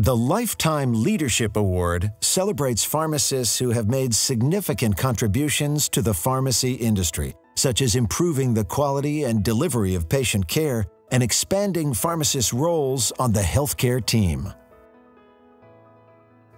The Lifetime Leadership Award celebrates pharmacists who have made significant contributions to the pharmacy industry, such as improving the quality and delivery of patient care and expanding pharmacists' roles on the healthcare team.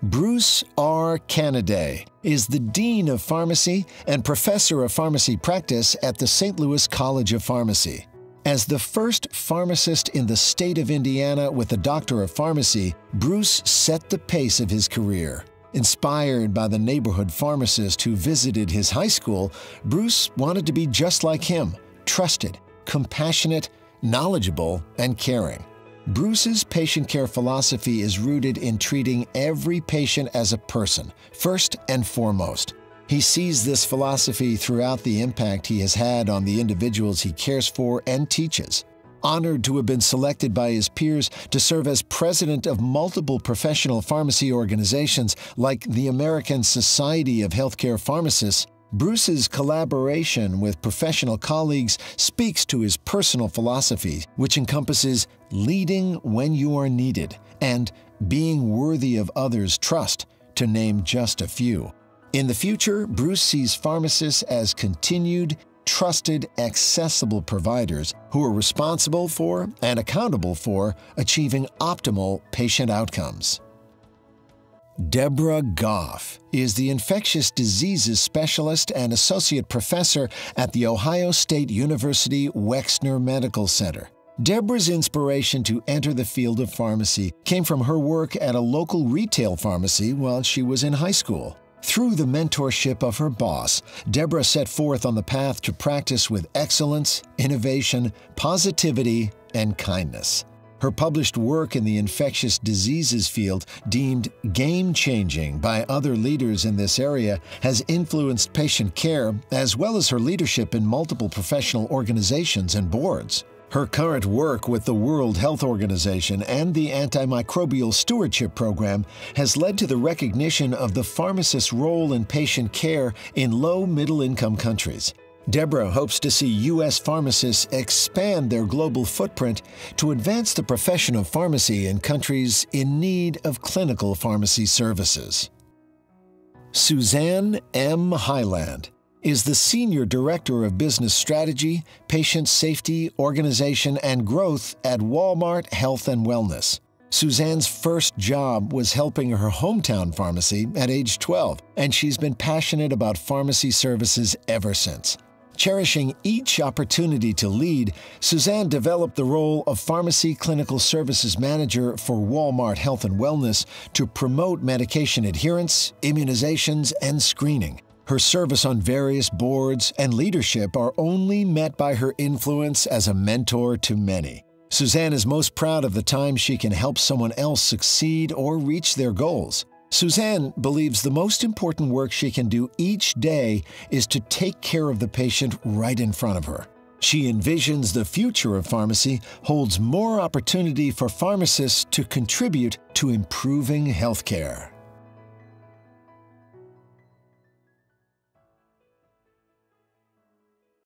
Bruce R. Canaday is the Dean of Pharmacy and Professor of Pharmacy Practice at the St. Louis College of Pharmacy. As the first pharmacist in the state of Indiana with a Doctor of Pharmacy, Bruce set the pace of his career. Inspired by the neighborhood pharmacist who visited his high school, Bruce wanted to be just like him trusted, compassionate, knowledgeable, and caring. Bruce's patient care philosophy is rooted in treating every patient as a person, first and foremost. He sees this philosophy throughout the impact he has had on the individuals he cares for and teaches. Honored to have been selected by his peers to serve as president of multiple professional pharmacy organizations like the American Society of Healthcare Pharmacists, Bruce's collaboration with professional colleagues speaks to his personal philosophy, which encompasses leading when you are needed and being worthy of others' trust, to name just a few. In the future, Bruce sees pharmacists as continued, trusted, accessible providers who are responsible for and accountable for achieving optimal patient outcomes. Deborah Goff is the infectious diseases specialist and associate professor at the Ohio State University Wexner Medical Center. Deborah's inspiration to enter the field of pharmacy came from her work at a local retail pharmacy while she was in high school. Through the mentorship of her boss, Deborah set forth on the path to practice with excellence, innovation, positivity, and kindness. Her published work in the infectious diseases field, deemed game changing by other leaders in this area, has influenced patient care as well as her leadership in multiple professional organizations and boards. Her current work with the World Health Organization and the Antimicrobial Stewardship Program has led to the recognition of the pharmacist's role in patient care in low middle income countries. Deborah hopes to see U.S. pharmacists expand their global footprint to advance the profession of pharmacy in countries in need of clinical pharmacy services. Suzanne M. Highland is the Senior Director of Business Strategy, Patient Safety, Organization, and Growth at Walmart Health and Wellness. Suzanne's first job was helping her hometown pharmacy at age 12, and she's been passionate about pharmacy services ever since. Cherishing each opportunity to lead, Suzanne developed the role of Pharmacy Clinical Services Manager for Walmart Health and Wellness to promote medication adherence, immunizations, and screening. Her service on various boards and leadership are only met by her influence as a mentor to many. Suzanne is most proud of the time she can help someone else succeed or reach their goals. Suzanne believes the most important work she can do each day is to take care of the patient right in front of her. She envisions the future of pharmacy holds more opportunity for pharmacists to contribute to improving healthcare.